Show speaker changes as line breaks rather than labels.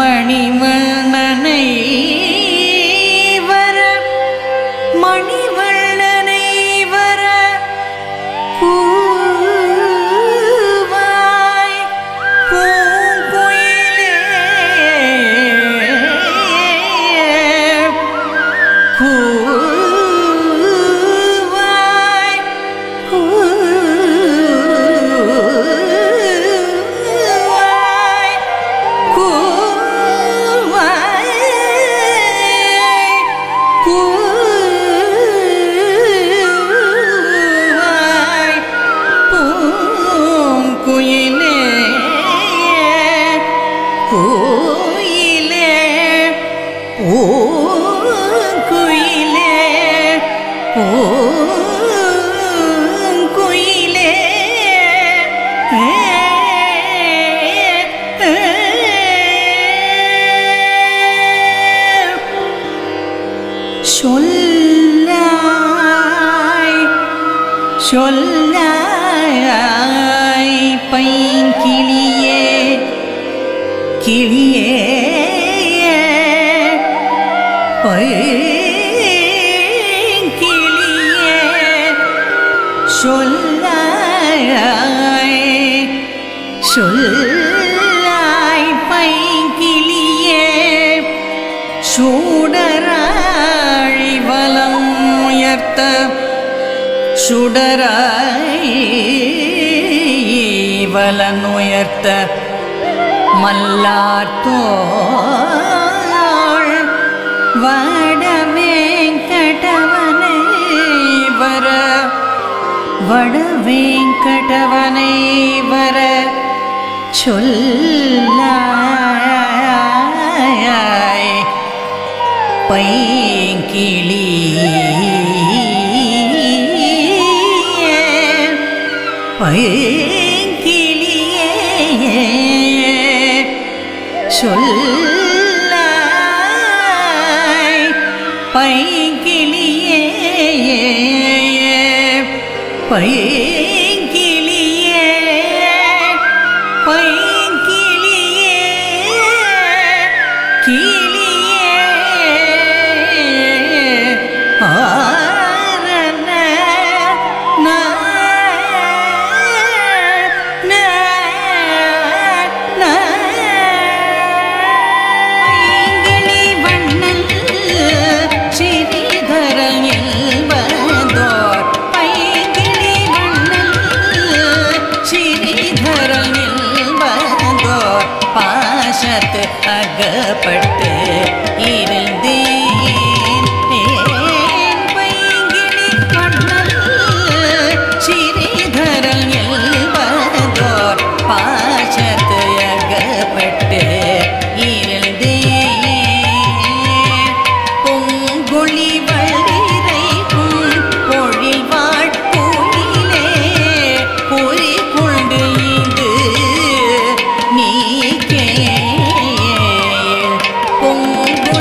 மணிவண்ணனை கோயிலே பூங்குயிலே பூங்குயிலே சொல்லாய் சொல்லாய் பைங்கிளியே கிளியே. பைங்கிளியே சொல்லாய் சொல்லாய் பைங்கிளியே சூடராழி வலம் உயர்த்த சுடராய் வலன் உயர்த்த. மல்லாத்தோள் வடவேங்கடவனை வர வடவேங்கடவனை வர சொல்லாய். பைங்கிளி பைங்கிளியே. சொல்ல பைங்கிளியே பைங்கிளியே பைங்கிளியே கிளியே. ஆ अग पटे cùng đưa